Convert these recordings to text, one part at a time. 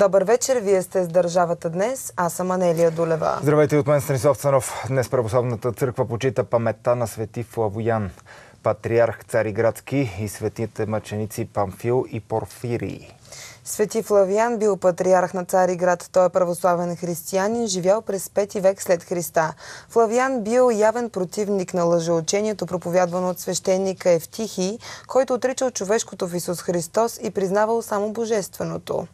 Добър вечер, вие сте с Държавата днес. Аз съм Анелия Долева. Здравейте от мен, Станислав Цанов. Днес Православната църква почита паметта на свети Флавоян, патриарх Цариградски и светите мъченици Памфил и Порфирий. Свети Флавиан бил патриарх на Цариград. Той е православен християнин, живял през 5 век след Христа. Флавиан бил явен противник на лъжеучението, проповядвано от свещеника Евтихий, който отричал човешкото в Исус Христос и признавал само божественото.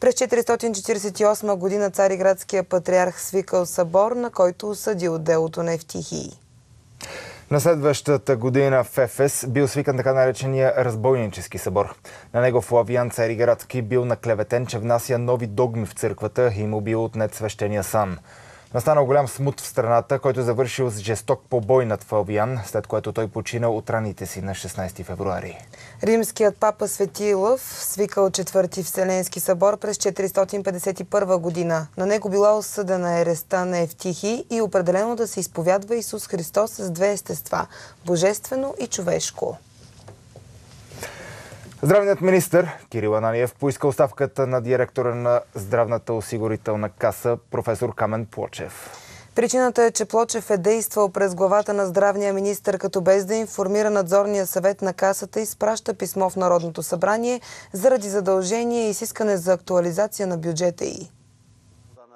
През 448 година Цариградския патриарх свикал събор, на който осъдил делото на Евтихий. На следващата година в Ефес бил свикан така наречения разбойнически събор. На него Флавиан Цариградски бил наклеветен, че внася нови догми в църквата и му бил отнет свещения сан. Настанал голям смут в страната, който завършил с жесток побой над Фалвиан, след което той починал от раните си на 16 февруари. Римският папа Свети Лъв свикал четвърти Вселенски събор през 451 година. На него била осъдена ереста на Евтихи и определено да се изповядва Исус Христос с две естества – божествено и човешко. Здравният министр Кирил Ананиев поиска оставката на директора на здравната осигурителна каса професор Камен Плочев. Причината е, че Плочев е действал през главата на здравния министр, като без да информира надзорния съвет на касата и спраща писмо в Народното събрание заради задължение и изискане за актуализация на бюджета й.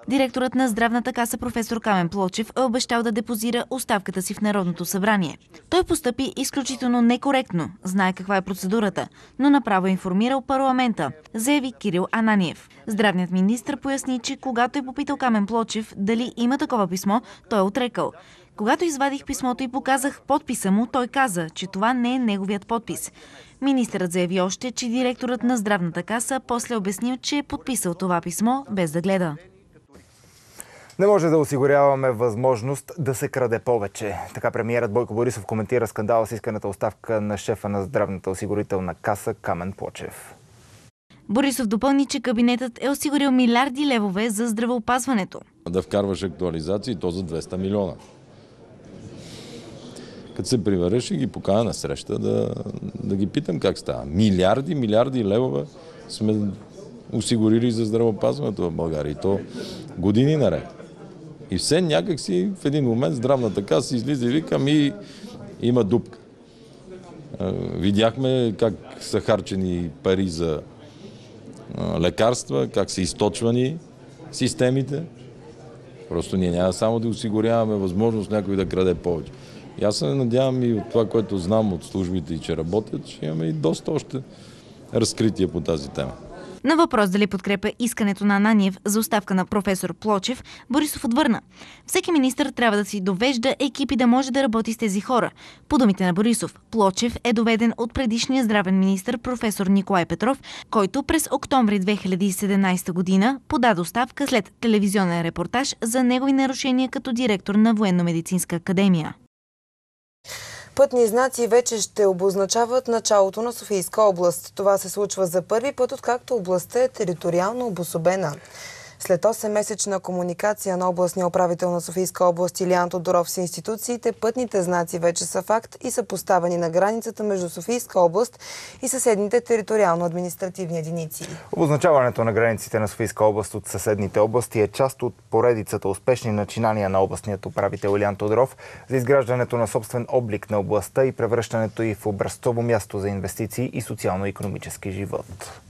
Директорът на здравната каса професор Камен Плочев е обещал да депозира оставката си в Народното събрание. Той постъпи изключително некоректно, знае каква е процедурата, но направо е информирал парламента, заяви Кирил Ананиев. Здравният министр поясни, че когато е попитал Камен Плочев дали има такова писмо, той е отрекал. Когато извадих писмото и показах подписа му, той каза, че това не е неговият подпис. Министърът заяви още, че директорът на здравната каса после обяснил, че е подписал това писмо без да гледа. Не може да осигуряваме възможност да се краде повече. Така премиерът Бойко Борисов коментира скандала с исканата оставка на шефа на здравната осигурителна каса Камен Почев. Борисов допълни, че кабинетът е осигурил милиарди левове за здравеопазването. Да вкарваш актуализации, то за 200 милиона. Като се привареш и ги покана на среща, да, да ги питам как става. Милиарди, милиарди левове сме осигурили за здравеопазването в България. И то години наред. И все някак си в един момент здравната каса излиза и вика, ми има дупка. Видяхме как са харчени пари за лекарства, как са източвани системите. Просто ние няма само да осигуряваме възможност някой да краде повече. И аз се надявам и от това, което знам от службите и че работят, че имаме и доста още разкрития по тази тема. На въпрос дали подкрепя искането на Ананиев за оставка на професор Плочев, Борисов отвърна. Всеки министр трябва да си довежда екипи да може да работи с тези хора. По думите на Борисов, Плочев е доведен от предишния здравен министр професор Николай Петров, който през октомври 2017 година подаде оставка след телевизионен репортаж за негови нарушения като директор на Военно-медицинска академия. Пътни знаци вече ще обозначават началото на Софийска област. Това се случва за първи път, откакто областта е териториално обособена. След 8-месечна комуникация на областния управител на Софийска област Илиан Тодоров с институциите, пътните знаци вече са факт и са поставени на границата между Софийска област и съседните териториално-административни единици. Обозначаването на границите на Софийска област от съседните области е част от поредицата успешни начинания на областният управител Илиан Тодоров за изграждането на собствен облик на областта и превръщането й в образцово място за инвестиции и социално-економически живот.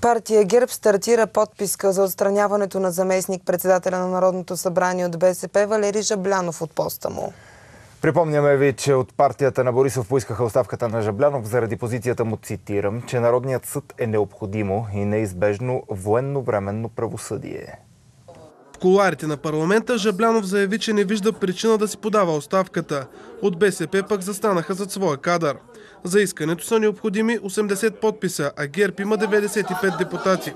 Партия ГЕРБ стартира подписка за отстраняването на заместник председателя на Народното събрание от БСП Валери Жаблянов от поста му. Припомняме ви, че от партията на Борисов поискаха оставката на Жаблянов заради позицията му, цитирам, че Народният съд е необходимо и неизбежно военно-временно правосъдие. В коларите на парламента Жаблянов заяви, че не вижда причина да си подава оставката. От БСП пък застанаха зад своя кадър. За искането са необходими 80 подписа, а ГЕРБ има 95 депутати.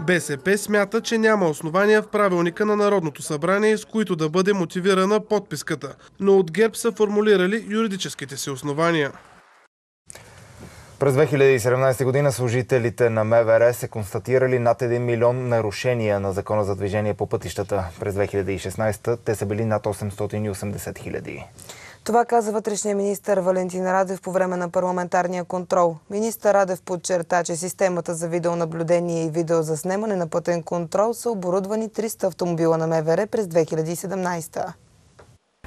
БСП смята, че няма основания в правилника на Народното събрание, с които да бъде мотивирана подписката, но от ГЕРБ са формулирали юридическите си основания. През 2017 година служителите на МВР се констатирали над 1 милион нарушения на закона за движение по пътищата. През 2016 те са били над 880 хиляди. Това каза вътрешния министр Валентин Радев по време на парламентарния контрол. Министър Радев подчерта, че системата за видеонаблюдение и видеозаснемане на пътен контрол са оборудвани 300 автомобила на МВР през 2017.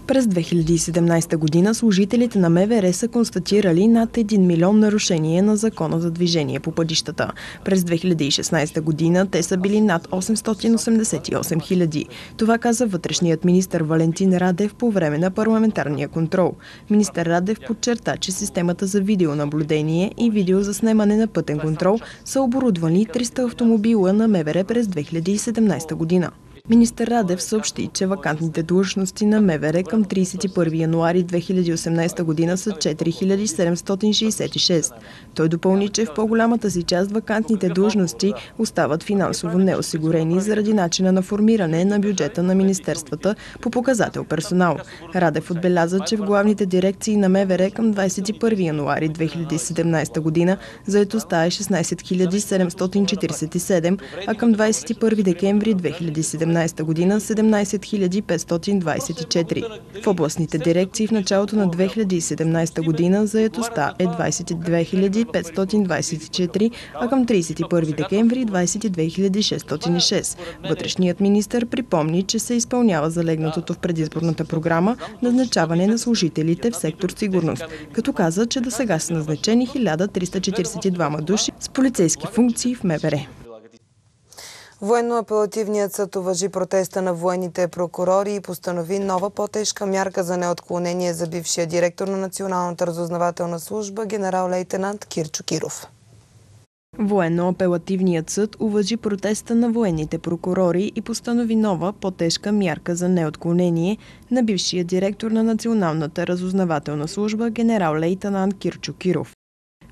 През 2017 година служителите на МВР са констатирали над 1 милион нарушения на закона за движение по пътищата. През 2016 година те са били над 888 хиляди. Това каза вътрешният министр Валентин Радев по време на парламентарния контрол. Министър Радев подчерта, че системата за видеонаблюдение и видеозаснемане на пътен контрол са оборудвани 300 автомобила на МВР през 2017 година. Министър Радев съобщи, че вакантните длъжности на МВР към 31 януари 2018 година са 4766. Той допълни, че в по-голямата си част вакантните длъжности остават финансово неосигурени заради начина на формиране на бюджета на министерствата по показател персонал. Радев отбеляза, че в главните дирекции на МВР към 21 януари 2017 година заетостта е 16 747, а към 21 декември 2017 2017 година 17 524. В областните дирекции в началото на 2017 година заетостта е 22 524, а към 31 декември 22 606. Вътрешният министр припомни, че се изпълнява залегнатото в предизборната програма назначаване на служителите в сектор сигурност, като каза, че до сега са назначени 1342 души с полицейски функции в МВР. Военно-апелативният съд уважи протеста на военните прокурори и постанови нова по-тежка мярка за неотклонение за бившия директор на Националната разузнавателна служба генерал-лейтенант Кирчо Киров. Военно-апелативният съд уважи протеста на военните прокурори и постанови нова, по-тежка мярка за неотклонение на бившия директор на Националната разузнавателна служба генерал-лейтенант Кирчо Киров.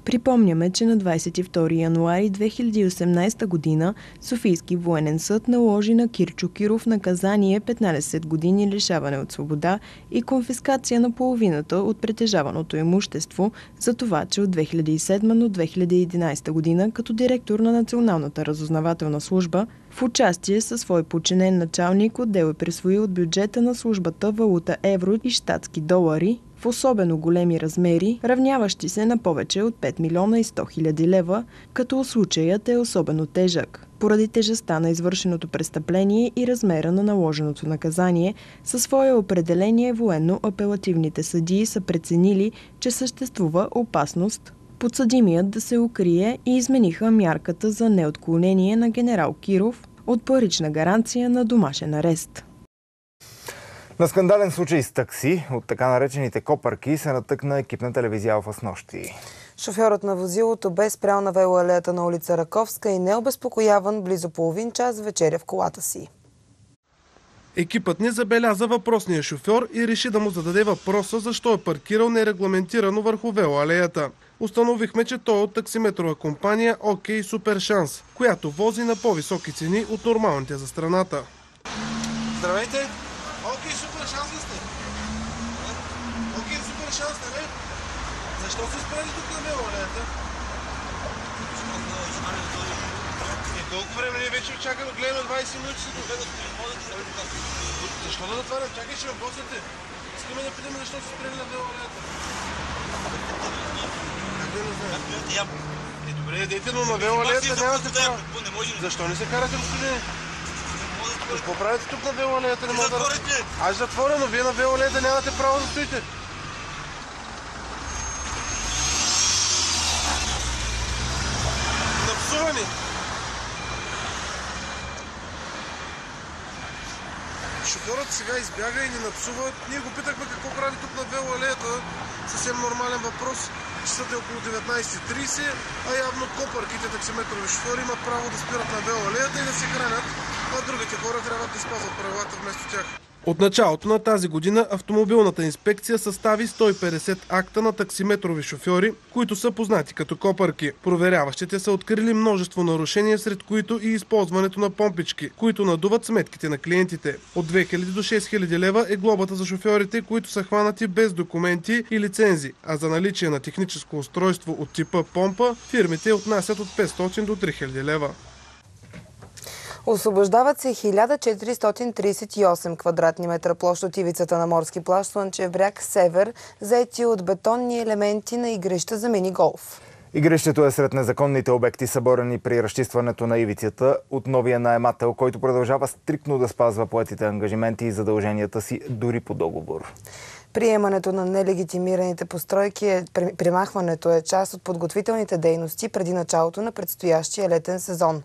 Припомняме, че на 22 януари 2018 година Софийски военен съд наложи на Кирчо Киров наказание 15 години лишаване от свобода и конфискация на половината от притежаваното имущество за това, че от 2007 до 2011 година като директор на Националната разузнавателна служба в участие със свой подчинен началник отдел е присвоил от бюджета на службата валута евро и штатски долари в особено големи размери, равняващи се на повече от 5 милиона и 100 хиляди лева, като случаят е особено тежък. Поради тежестта на извършеното престъпление и размера на наложеното наказание, със свое определение военно-апелативните съдии са преценили, че съществува опасност подсъдимият да се укрие и измениха мярката за неотклонение на генерал Киров от парична гаранция на домашен арест. На скандален случай с такси от така наречените копърки се натъкна екип на телевизия Алфа с нощи. Шофьорът на возилото бе спрял на велоалеята на улица Раковска и необезпокояван близо половин час вечеря в колата си. Екипът не забеляза въпросния шофьор и реши да му зададе въпроса защо е паркирал нерегламентирано върху велоалеята. Установихме, че той е от таксиметрова компания OK Супер Шанс, която вози на по-високи цени от нормалните за страната. Здравейте! Окей, супер шанс ли сте? Окей, супер шанс, нали? Защо се спрели тук на велолента? Е, колко време ние вече чакаме, гледаме 20 минути си Защо да затварям? Чакай, ще ме боснете. Искаме да питаме защо се спрели на да знаем? Е, добре, дейте, но на велолента нямате право. Защо не се карате, господине? Какво правите тук на велолеята? Не мога да... Аз затворя, но вие на велолеята нямате право да стоите. Шофьорът сега избяга и ни напсува. Ние го питахме какво прави тук на велоалеята. Съвсем нормален въпрос. Часът е около 19.30, а явно копърките таксиметрови шофьори имат право да спират на велоалеята и да се хранят а другите хора трябва да спазват правилата вместо тях. От началото на тази година автомобилната инспекция състави 150 акта на таксиметрови шофьори, които са познати като копърки. Проверяващите са открили множество нарушения, сред които и използването на помпички, които надуват сметките на клиентите. От 2000 до 6000 лева е глобата за шофьорите, които са хванати без документи и лицензи, а за наличие на техническо устройство от типа помпа фирмите отнасят от 500 до 3000 лева. Освобождават се 1438 квадратни метра площ от ивицата на морски плащ Слънчев бряг Север, заети от бетонни елементи на игрища за мини-голф. Игрището е сред незаконните обекти, съборени при разчистването на ивицата от новия наемател, който продължава стрикно да спазва поетите ангажименти и задълженията си дори по договор. Приемането на нелегитимираните постройки, е, примахването е част от подготвителните дейности преди началото на предстоящия летен сезон.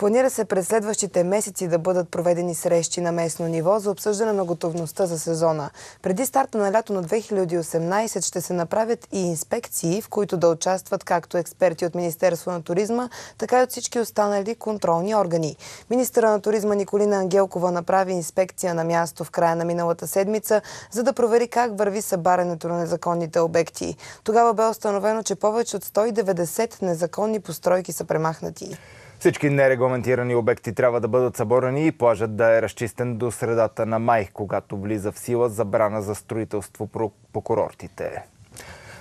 Планира се през следващите месеци да бъдат проведени срещи на местно ниво за обсъждане на готовността за сезона. Преди старта на лято на 2018 ще се направят и инспекции, в които да участват както експерти от Министерство на туризма, така и от всички останали контролни органи. Министъра на туризма Николина Ангелкова направи инспекция на място в края на миналата седмица, за да провери как върви събарянето на незаконните обекти. Тогава бе установено, че повече от 190 незаконни постройки са премахнати. Всички нерегламентирани обекти трябва да бъдат съборени и плажът да е разчистен до средата на май, когато влиза в сила забрана за строителство по курортите.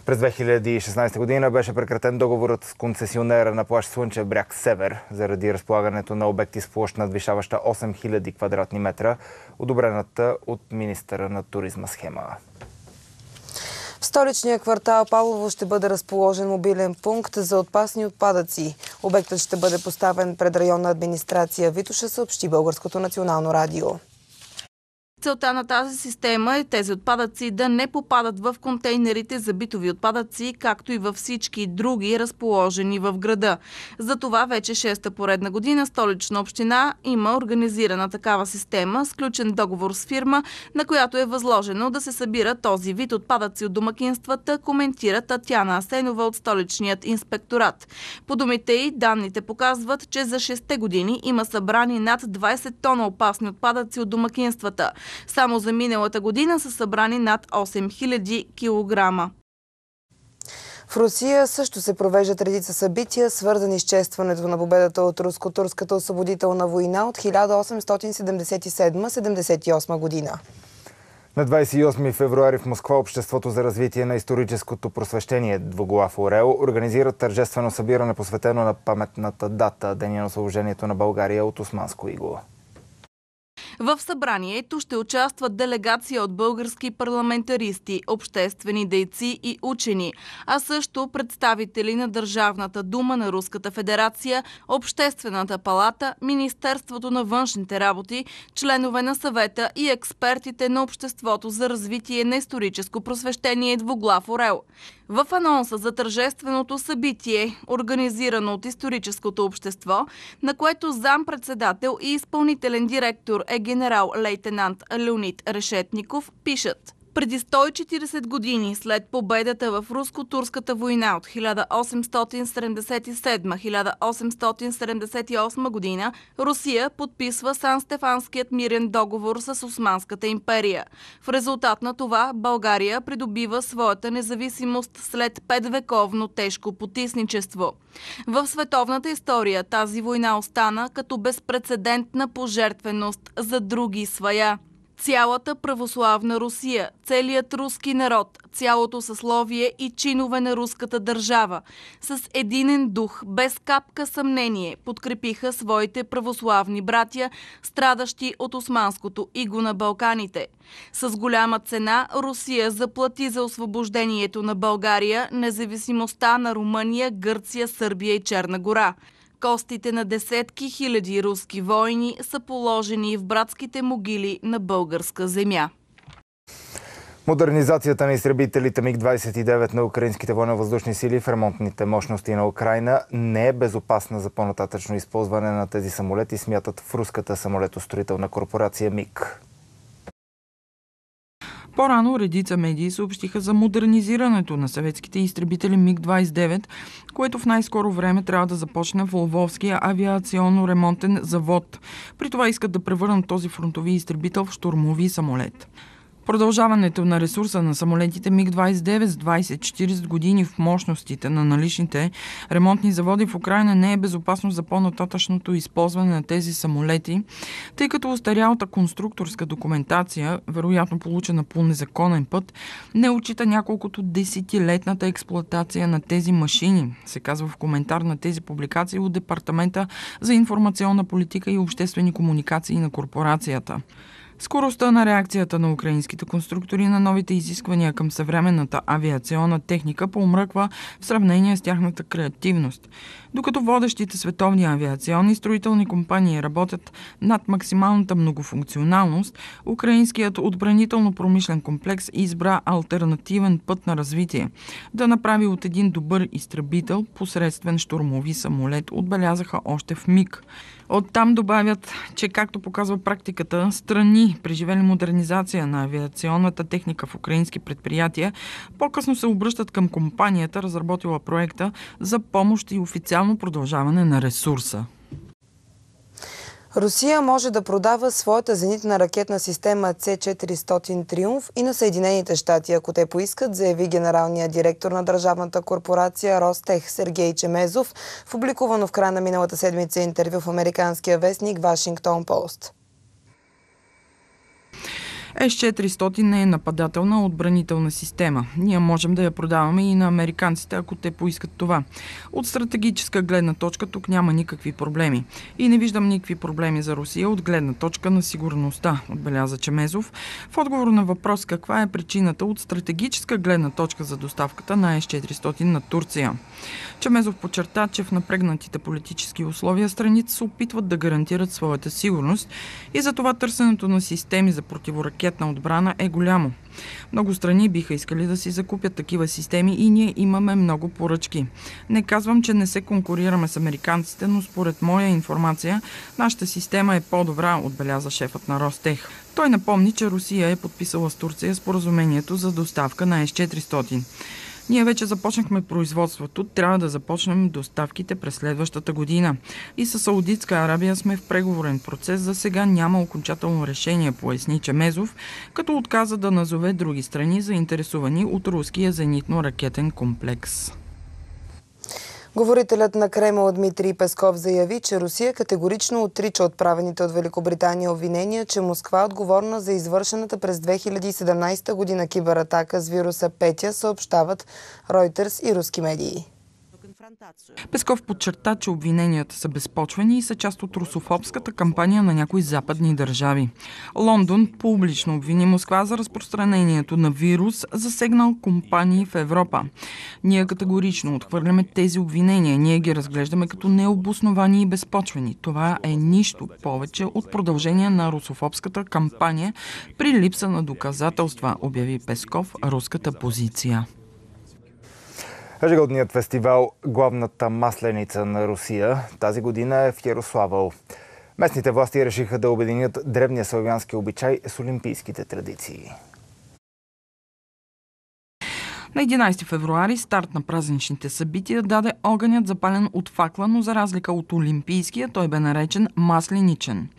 През 2016 година беше прекратен договорът с концесионера на плащ Слънчев бряг Север заради разполагането на обекти с площ надвишаваща 8000 квадратни метра, одобрената от министъра на туризма схема. В столичния квартал Павлово ще бъде разположен мобилен пункт за опасни отпадъци. Обектът ще бъде поставен пред районна администрация Витуша, съобщи Българското национално радио. Целта на тази система е тези отпадъци да не попадат в контейнерите за битови отпадъци, както и във всички други разположени в града. За това вече шеста поредна година столична община има организирана такава система, сключен договор с фирма, на която е възложено да се събира този вид отпадъци от домакинствата, коментира Татяна Асенова от столичният инспекторат. По думите и данните показват, че за 6 години има събрани над 20 тона опасни отпадъци от домакинствата. Само за миналата година са събрани над 8000 кг. В Русия също се провеждат редица събития, свързани с честването на победата от руско-турската освободителна война от 1877-78 година. На 28 февруари в Москва Обществото за развитие на историческото просвещение Двоглав Орел организира тържествено събиране посветено на паметната дата Деня на освобождението на България от османско игло. В събранието ще участват делегация от български парламентаристи, обществени дейци и учени, а също представители на Държавната дума на Руската федерация, Обществената палата, Министерството на външните работи, членове на съвета и експертите на Обществото за развитие на историческо просвещение Двоглав Орел. В анонса за тържественото събитие, организирано от историческото общество, на което зам-председател и изпълнителен директор е генерал-лейтенант Леонид Решетников, пишат – преди 140 години след победата в Руско-турската война от 1877-1878 година, Русия подписва Сан-Стефанският мирен договор с Османската империя. В резултат на това България придобива своята независимост след петвековно тежко потисничество. В световната история тази война остана като безпредседентна пожертвеност за други свая цялата православна Русия, целият руски народ, цялото съсловие и чинове на руската държава с единен дух, без капка съмнение, подкрепиха своите православни братя, страдащи от османското иго на Балканите. С голяма цена Русия заплати за освобождението на България, независимостта на Румъния, Гърция, Сърбия и Черна гора – Костите на десетки хиляди руски войни са положени в братските могили на българска земя. Модернизацията на изтребителите МиГ-29 на украинските военно-въздушни сили в ремонтните мощности на Украина не е безопасна за по-нататъчно използване на тези самолети, смятат в руската самолетостроителна корпорация МиГ. По-рано редица медии съобщиха за модернизирането на съветските изтребители МиГ-29, което в най-скоро време трябва да започне в Лвовския авиационно-ремонтен завод. При това искат да превърнат този фронтови изтребител в штурмови самолет. Продължаването на ресурса на самолетите МиГ-29 с 20-40 години в мощностите на наличните ремонтни заводи в Украина не е безопасно за по-нататъчното използване на тези самолети, тъй като устарялата конструкторска документация, вероятно получена по незаконен път, не отчита няколкото десетилетната експлоатация на тези машини, се казва в коментар на тези публикации от Департамента за информационна политика и обществени комуникации на корпорацията. Скоростта на реакцията на украинските конструктори на новите изисквания към съвременната авиационна техника поумръква в сравнение с тяхната креативност. Докато водещите световни авиационни строителни компании работят над максималната многофункционалност, украинският отбранително-промишлен комплекс избра альтернативен път на развитие да направи от един добър изтребител посредствен штурмови самолет, отбелязаха още в МИГ. Оттам добавят, че както показва практиката, страни, преживели модернизация на авиационната техника в украински предприятия, по-късно се обръщат към компанията, разработила проекта за помощ и официално продължаване на ресурса. Русия може да продава своята зенитна ракетна система С-400 Триумф и на Съединените щати, ако те поискат, заяви генералният директор на държавната корпорация Ростех Сергей Чемезов публикувано в края на миналата седмица интервю в американския вестник Вашингтон Пост. С-400 не е нападателна отбранителна система. Ние можем да я продаваме и на американците, ако те поискат това. От стратегическа гледна точка тук няма никакви проблеми. И не виждам никакви проблеми за Русия от гледна точка на сигурността, отбеляза Чемезов. В отговор на въпрос каква е причината от стратегическа гледна точка за доставката на С-400 на Турция. Чемезов подчерта, че в напрегнатите политически условия страните се опитват да гарантират своята сигурност и за това търсенето на системи за противоракетна отбрана е голямо. Много страни биха искали да си закупят такива системи и ние имаме много поръчки. Не казвам, че не се конкурираме с американците, но според моя информация, нашата система е по-добра, отбеляза шефът на Ростех. Той напомни, че Русия е подписала с Турция споразумението за доставка на С-400. Ние вече започнахме производството, трябва да започнем доставките през следващата година. И с Саудитска Арабия сме в преговорен процес. За сега няма окончателно решение, поясни Чемезов, като отказа да назове други страни, заинтересувани от руския зенитно-ракетен комплекс. Говорителят на Кремъл Дмитрий Песков заяви, че Русия категорично отрича отправените от Великобритания обвинения, че Москва е отговорна за извършената през 2017 година кибератака с вируса Петя, съобщават Reuters и руски медии. Песков подчерта, че обвиненията са безпочвени и са част от русофобската кампания на някои западни държави. Лондон публично обвини Москва за разпространението на вирус, засегнал компании в Европа. Ние категорично отхвърляме тези обвинения. Ние ги разглеждаме като необосновани и безпочвени. Това е нищо повече от продължение на русофобската кампания при липса на доказателства, обяви Песков руската позиция. Ежегодният фестивал Главната масленица на Русия тази година е в Ярославъл. Местните власти решиха да обединят древния славянски обичай с олимпийските традиции. На 11 февруари старт на празничните събития даде огънят запален от факла, но за разлика от олимпийския, той бе наречен масленичен.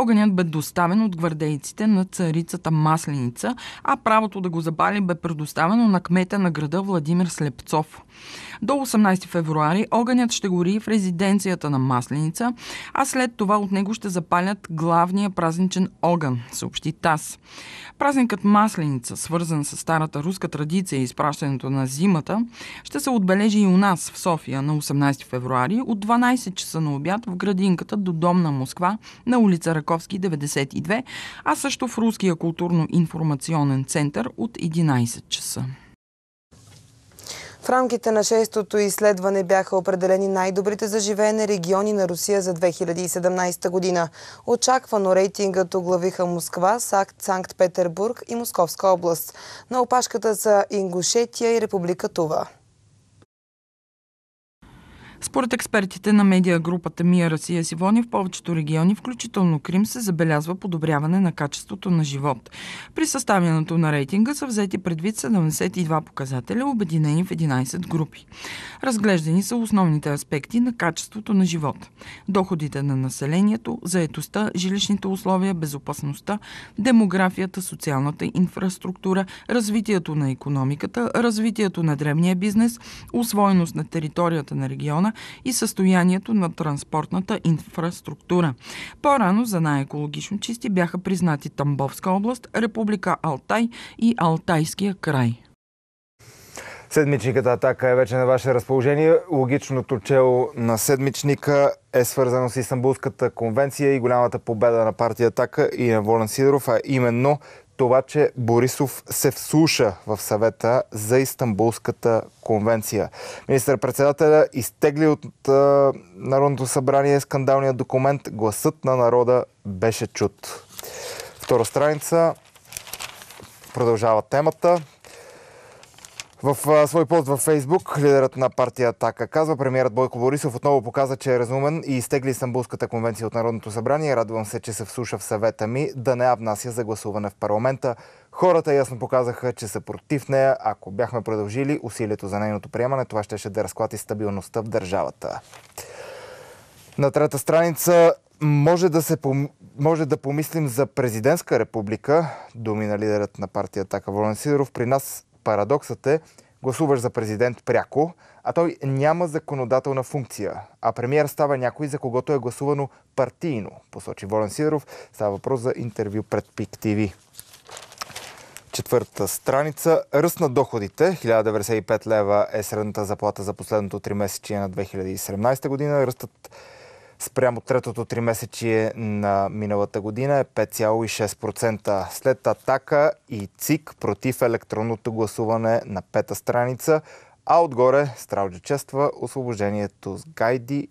Огънят бе доставен от гвардейците на царицата Масленица, а правото да го запали бе предоставено на кмета на града Владимир Слепцов. До 18 февруари огънят ще гори в резиденцията на Масленица, а след това от него ще запалят главния празничен огън, съобщи ТАС. Празникът Масленица, свързан с старата руска традиция и изпращането на зимата, ще се отбележи и у нас в София на 18 февруари от 12 часа на обяд в градинката до Дом на Москва на улица Раковски 92, а също в Руския културно-информационен център от 11 часа. В рамките на шестото изследване бяха определени най-добрите за живеене региони на Русия за 2017 година. Очаквано рейтингът оглавиха Москва, Санкт-Петербург и Московска област. На опашката са Ингушетия и Република Тува. Според експертите на медиа групата Мия Расия Сивони в повечето региони, включително Крим, се забелязва подобряване на качеството на живот. При съставянето на рейтинга са взети предвид 72 показателя, обединени в 11 групи. Разглеждани са основните аспекти на качеството на живот. Доходите на населението, заетостта, жилищните условия, безопасността, демографията, социалната инфраструктура, развитието на економиката, развитието на древния бизнес, освоеност на територията на региона и състоянието на транспортната инфраструктура. По-рано за най-екологично чисти бяха признати Тамбовска област, Република Алтай и Алтайския край. Седмичниката Атака е вече на ваше разположение. Логичното чело на седмичника е свързано с Истанбулската конвенция и голямата победа на партия Атака и на Волен Сидоров, а именно това, че Борисов се вслуша в съвета за Истанбулската конвенция. Министър-председателя изтегли от Народното събрание скандалния документ Гласът на народа беше чут. Втора страница продължава темата. В свой пост във Фейсбук лидерът на партия Атака казва, премиерът Бойко Борисов отново показа, че е разумен и изтегли Истанбулската конвенция от Народното събрание. Радвам се, че се вслуша в съвета ми да не я внася за гласуване в парламента. Хората ясно показаха, че са против нея. Ако бяхме продължили усилието за нейното приемане, това ще да разклати стабилността в държавата. На трета страница може да, се, може да помислим за президентска република, думи на лидерът на партия Така Волен Сидоров. При нас Парадоксът е, гласуваш за президент пряко, а той няма законодателна функция, а премиер става някой, за когото е гласувано партийно, посочи Волен Сидоров. Става въпрос за интервю пред ПИК ТВ. Четвърта страница. Ръст на доходите. 1095 лева е средната заплата за последното 3 месечие на 2017 година. Ръстът спрямо третото три месечие на миналата година е 5,6%. След атака и ЦИК против електронното гласуване на пета страница, а отгоре Страуджа чества освобождението с гайди,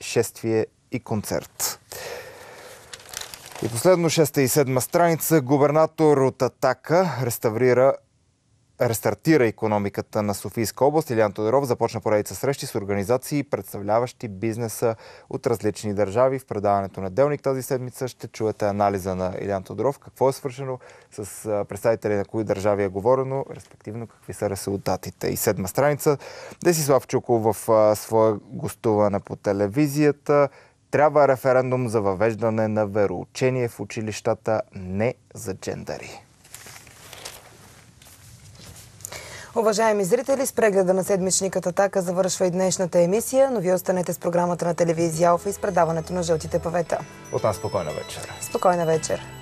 шествие и концерт. И последно, шеста и седма страница, губернатор от Атака реставрира рестартира економиката на Софийска област. Илиан Тодоров започна поредица срещи с организации, представляващи бизнеса от различни държави. В предаването на Делник тази седмица ще чуете анализа на Илиан Тодоров, какво е свършено с представители на кои държави е говорено, респективно какви са резултатите. И седма страница. Десислав Чуков в своя гостуване по телевизията трябва референдум за въвеждане на вероучение в училищата, не за джендари. Уважаеми зрители, с прегледа на седмичниката Атака завършва и днешната емисия, но вие останете с програмата на телевизия Алфа и с предаването на Жълтите павета. От нас спокойна вечер. Спокойна вечер.